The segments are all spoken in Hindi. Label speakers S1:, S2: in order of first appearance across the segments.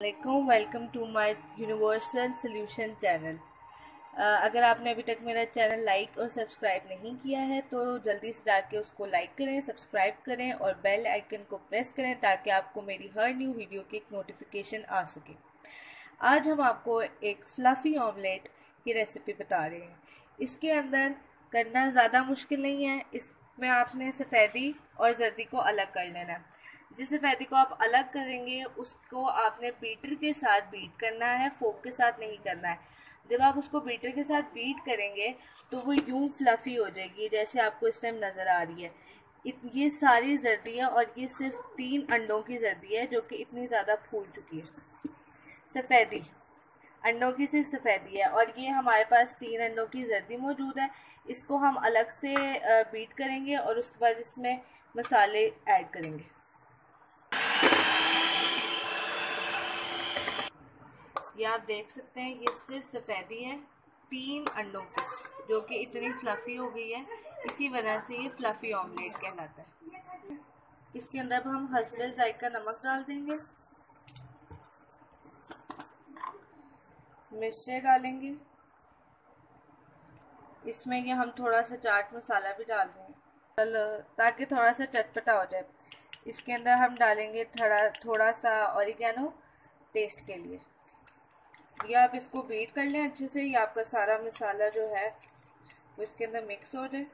S1: वालेकुम welcome to my universal solution channel अगर आपने अभी तक मेरा चैनल लाइक और सब्सक्राइब नहीं किया है तो जल्दी से जाके उसको लाइक करें सब्सक्राइब करें और बेल आइकन को प्रेस करें ताकि आपको मेरी हर न्यू वीडियो की एक नोटिफिकेशन आ सके। आज हम आपको एक फ्लफ़ी ऑमलेट की रेसिपी बता रहे हैं। इसके अंदर करना ज़्यादा मुश्किल नहीं है इसमें आपने सफ़ेदी और जर्दी को अलग कर लेना है। जिस सफ़ेदी को आप अलग करेंगे, उसको आपने बीटर के साथ बीट करना है, फोक के साथ नहीं करना है। जब आप उसको बीटर के साथ बीट करेंगे तो वो यूँ फ्लफ़ी हो जाएगी, जैसे आपको इस टाइम नज़र आ रही है। ये सारी जर्दी है और ये सिर्फ़ तीन अंडों की जर्दी है, जो कि इतनी ज़्यादा फूल चुकी है। सफ़ेदी। अंडों की सिर्फ़ सफ़ेदी है और ये हमारे पास तीन अंडों की जर्दी मौजूद है। इसको हम अलग से बीट करेंगे और उसके बाद इसमें मसाले ऐड करेंगे। ये आप देख सकते हैं, ये सिर्फ़ सफ़ेदी है, तीन अंडों की, जो कि इतनी फ्लफ़ी हो गई है। इसी वजह से ये फ्लफ़ी ऑमलेट कहलाता है। इसके अंदर हम हसबे जायका नमक डाल देंगे। मिर्चें डालेंगे। इसमें ये हम थोड़ा सा चाट मसाला भी डाल रहे देंगे ताकि थोड़ा सा चटपटा हो जाए। इसके अंदर हम डालेंगे थोड़ा थोड़ा सा ऑरिगेनो टेस्ट के लिए। या आप इसको बीट कर लें अच्छे से। या आपका सारा मसाला जो है, वो इसके अंदर मिक्स हो जाए।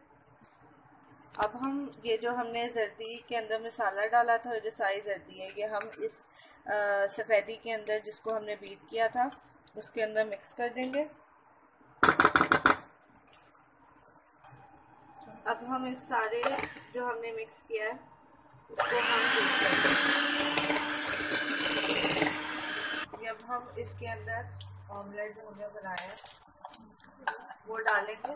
S1: अब हम, ये जो हमने जर्दी के अंदर मसाला डाला था जो सारी जर्दी है, ये हम इस सफ़ेदी के अंदर जिसको हमने बीट किया था उसके अंदर मिक्स कर देंगे। अब हम इस सारे जो हमने मिक्स किया है, उसको हम अब हम इसके अंदर ऑमलेट जो हमने बनाया है, वो डालेंगे।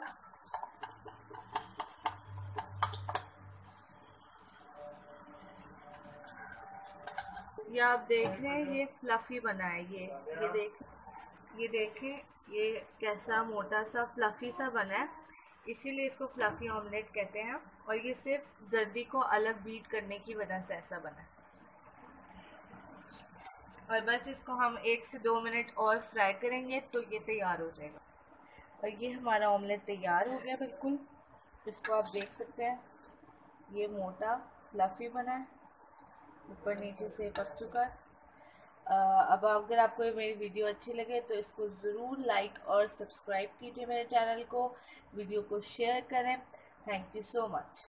S1: ये आप देख रहे हैं, ये फ्लफ़ी बना है ये ये देख, ये देखें, ये कैसा मोटा सा फ्लफ़ी सा बना है। इसीलिए इसको फ्लफ़ी ऑमलेट कहते हैं। और ये सिर्फ़ जर्दी को अलग बीट करने की वजह से ऐसा बना है। और बस इसको हम एक से दो मिनट और फ्राई करेंगे तो ये तैयार हो जाएगा। और ये हमारा ऑमलेट तैयार हो गया बिल्कुल। इसको आप देख सकते हैं। ये मोटा फ्लफ़ी बना है। ऊपर नीचे से पक चुका है। अब अगर आपको मेरी वीडियो अच्छी लगे तो इसको ज़रूर लाइक और सब्सक्राइब कीजिए मेरे चैनल को। वीडियो को शेयर करें। Thank you so much